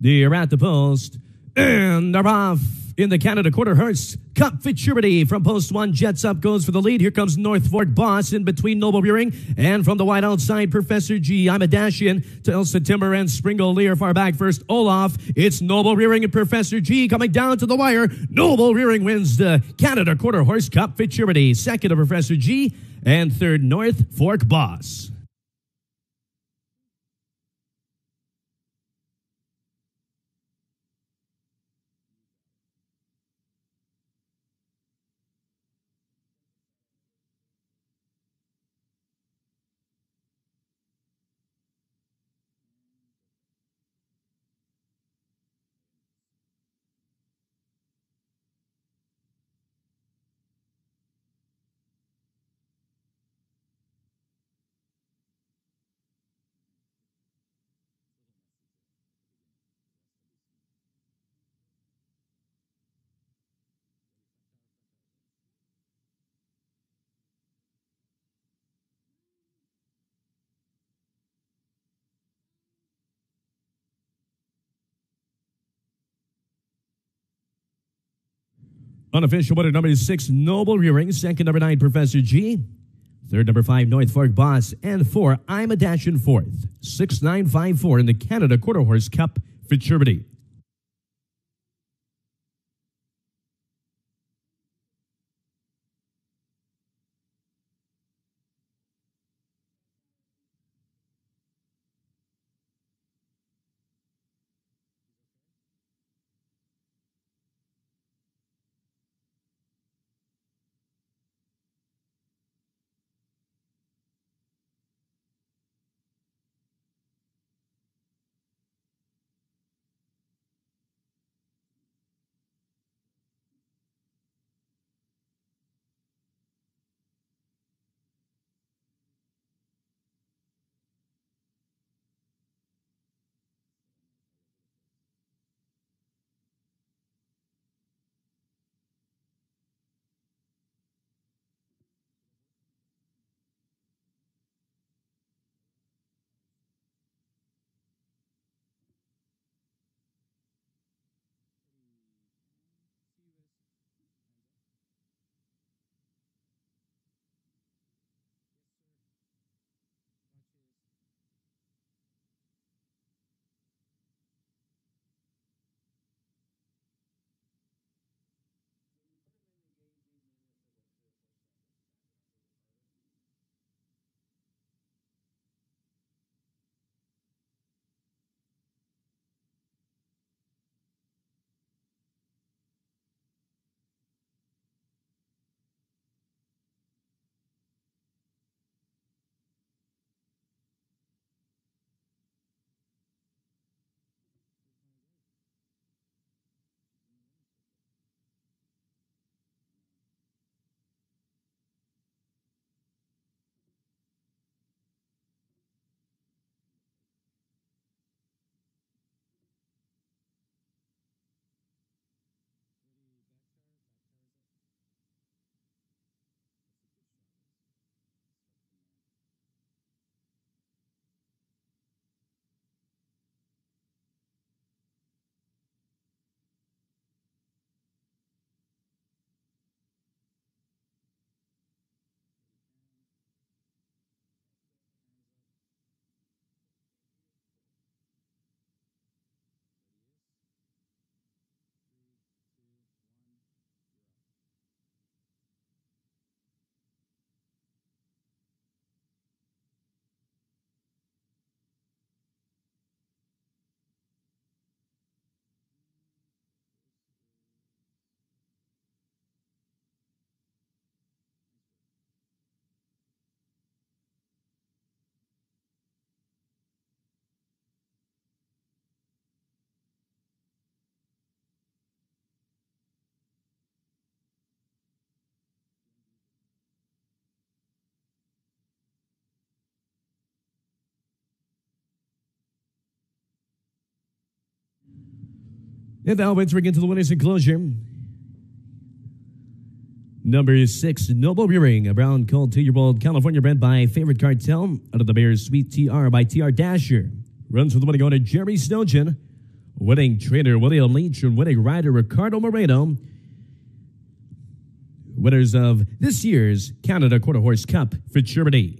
They're at the post. And they're off in the Canada Quarter Horse Cup Futurity. From post one, Jets up goes for the lead. Here comes North Fork Boss in between Noble Rearing. And from the wide outside, Professor G. I'm a dash in to Elsa Timber and Springle Lear far back first. Olaf. It's Noble Rearing and Professor G coming down to the wire. Noble Rearing wins the Canada Quarter Horse Cup Futurity. Second to Professor G. And third, North Fork Boss. Unofficial winner number six, Noble Rearing. Second, number nine, Professor G. Third, number five, North Fork Boss. And four, I'm a Dash in fourth. Six, nine, five, four in the Canada Quarter Horse Cup Futurity. And Albans bring into the winners enclosure. Number six, Noble Rearing, a brown cold two-year-old California bred by Favorite Cartel out of the Bears Sweet TR by TR Dasher. Runs with the money going to Jeremy Snowchin. winning trainer William Leech and winning rider Ricardo Moreno. Winners of this year's Canada Quarter Horse Cup for Germany.